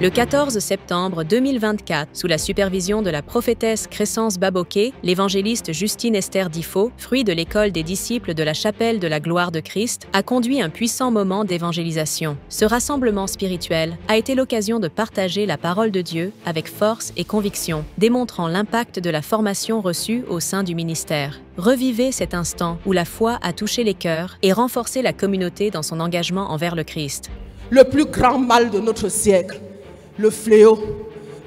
Le 14 septembre 2024, sous la supervision de la prophétesse Crescence Baboquet, l'évangéliste Justine Esther Difo, fruit de l'école des disciples de la chapelle de la gloire de Christ, a conduit un puissant moment d'évangélisation. Ce rassemblement spirituel a été l'occasion de partager la parole de Dieu avec force et conviction, démontrant l'impact de la formation reçue au sein du ministère. Revivez cet instant où la foi a touché les cœurs et renforcé la communauté dans son engagement envers le Christ. Le plus grand mal de notre siècle le fléau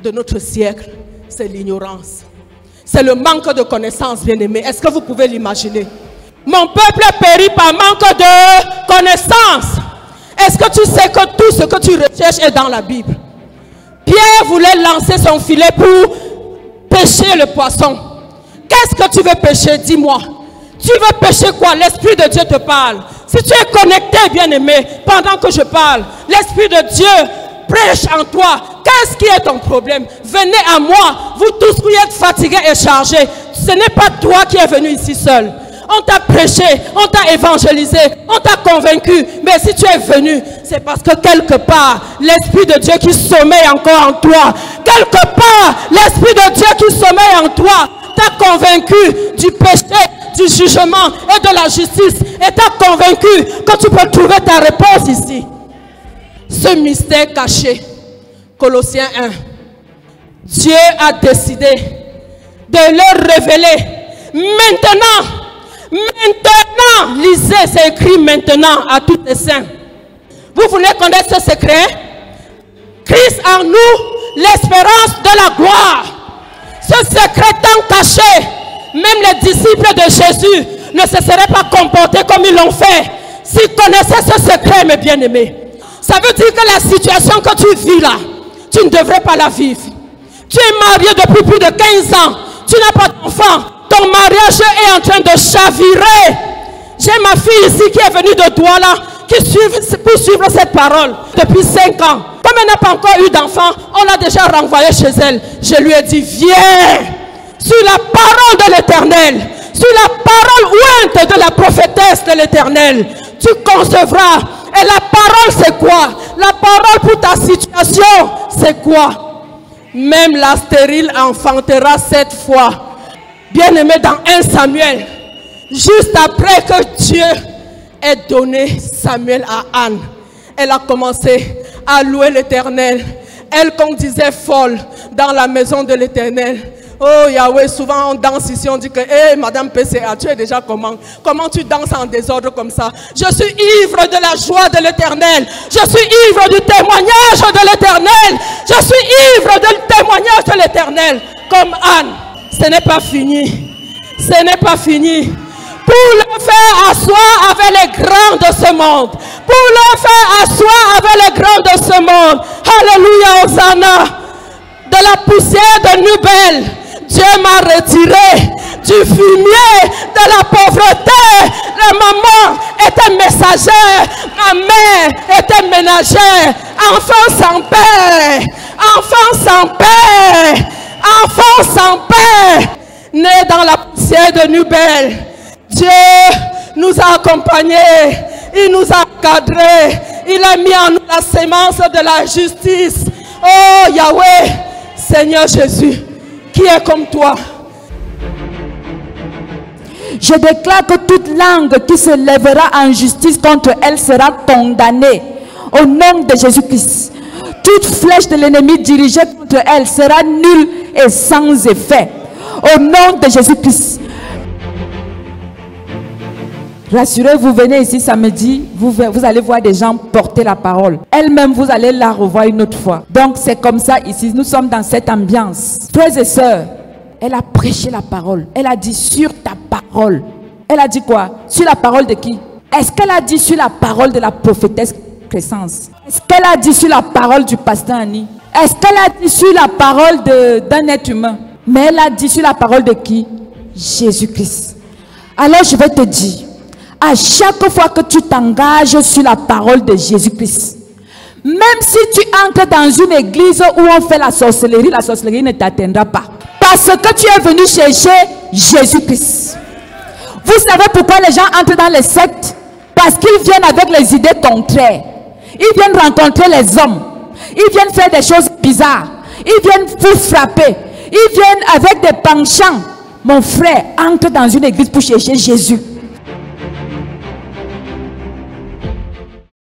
de notre siècle, c'est l'ignorance. C'est le manque de connaissances, bien-aimés. Est-ce que vous pouvez l'imaginer? Mon peuple périt par manque de connaissances. Est-ce que tu sais que tout ce que tu recherches est dans la Bible? Pierre voulait lancer son filet pour pêcher le poisson. Qu'est-ce que tu veux pêcher? Dis-moi. Tu veux pêcher quoi? L'Esprit de Dieu te parle. Si tu es connecté, bien-aimé, pendant que je parle, l'Esprit de Dieu prêche en toi. Qu'est-ce qui est ton problème? Venez à moi, vous tous qui êtes fatigués et chargés. Ce n'est pas toi qui es venu ici seul. On t'a prêché, on t'a évangélisé, on t'a convaincu. Mais si tu es venu, c'est parce que quelque part, l'Esprit de Dieu qui sommeille encore en toi, quelque part, l'Esprit de Dieu qui sommeille en toi, t'a convaincu du péché, du jugement et de la justice. Et t'a convaincu que tu peux trouver ta réponse ici ce mystère caché. Colossiens 1. Dieu a décidé de le révéler maintenant. Maintenant, lisez, c'est écrit maintenant à tous les saints. Vous voulez connaître ce secret? Christ en nous, l'espérance de la gloire. Ce secret tant caché, même les disciples de Jésus ne se seraient pas comportés comme ils l'ont fait s'ils connaissaient ce secret, mes bien-aimés. Ça veut dire que la situation que tu vis là, tu ne devrais pas la vivre. Tu es marié depuis plus de 15 ans. Tu n'as pas d'enfant. Ton mariage est en train de chavirer. J'ai ma fille ici qui est venue de Douala, qui suit, pour suivre cette parole depuis 5 ans. Comme elle n'a pas encore eu d'enfant, on l'a déjà renvoyée chez elle. Je lui ai dit, viens sur la parole de l'éternel, sur la parole ouinte de la prophétesse de l'éternel. Tu concevras et la parole, c'est quoi? La parole pour ta situation, c'est quoi? Même la stérile enfantera cette fois. Bien-aimé dans 1 Samuel, juste après que Dieu ait donné Samuel à Anne, elle a commencé à louer l'Éternel. Elle qu'on disait folle dans la maison de l'Éternel. Oh Yahweh, souvent on danse ici, on dit que, hé Madame PCA, tu es déjà comment? Comment tu danses en désordre comme ça? Je suis ivre de la joie de l'éternel. Je suis ivre du témoignage de l'éternel. Je suis ivre du témoignage de l'éternel. Comme Anne, ce n'est pas fini. Ce n'est pas fini pour le faire asseoir avec les grands de ce monde. Pour le faire asseoir avec les grands de ce monde. Alléluia, Hosanna. De la poussière de Nubel Dieu m'a retiré du fumier de la pauvreté. La maman était messagère, ma mère était ménagère. Enfant sans père, enfant sans père, enfant sans père, né dans la poussière de Nubel. Dieu nous a accompagnés, il nous a cadrés, il a mis en nous la sémence de la justice. Oh Yahweh, Seigneur Jésus qui est comme toi. Je déclare que toute langue qui se lèvera en justice contre elle sera condamnée. Au nom de Jésus-Christ. Toute flèche de l'ennemi dirigée contre elle sera nulle et sans effet. Au nom de Jésus-Christ. Rassurez-vous, venez ici samedi, vous, vous allez voir des gens porter la parole. Elle-même, vous allez la revoir une autre fois. Donc c'est comme ça ici, nous sommes dans cette ambiance. Frères et sœurs, elle a prêché la parole. Elle a dit sur ta parole. Elle a dit quoi? Sur la parole de qui? Est-ce qu'elle a dit sur la parole de la prophétesse Crescence? Est-ce qu'elle a dit sur la parole du pasteur Annie? Est-ce qu'elle a dit sur la parole d'un être humain? Mais elle a dit sur la parole de qui? Jésus-Christ. Alors je vais te dire, à chaque fois que tu t'engages sur la parole de Jésus-Christ, même si tu entres dans une église où on fait la sorcellerie, la sorcellerie ne t'atteindra pas. Parce que tu es venu chercher Jésus-Christ. Vous savez pourquoi les gens entrent dans les sectes? Parce qu'ils viennent avec les idées contraires. Ils viennent rencontrer les hommes. Ils viennent faire des choses bizarres. Ils viennent vous frapper. Ils viennent avec des penchants. Mon frère entre dans une église pour chercher Jésus.